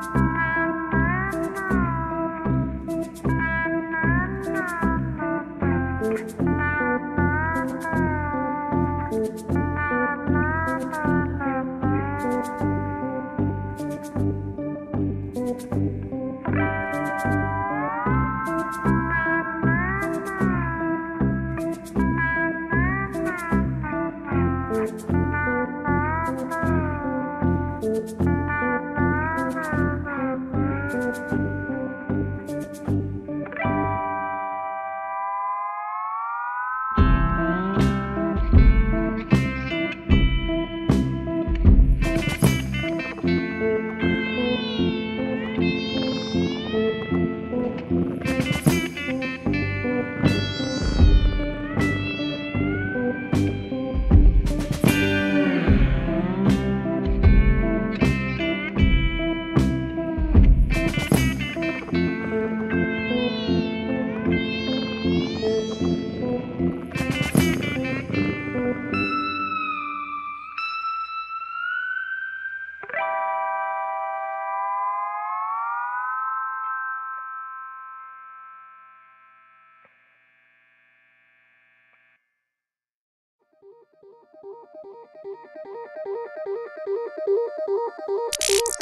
Bye. Thank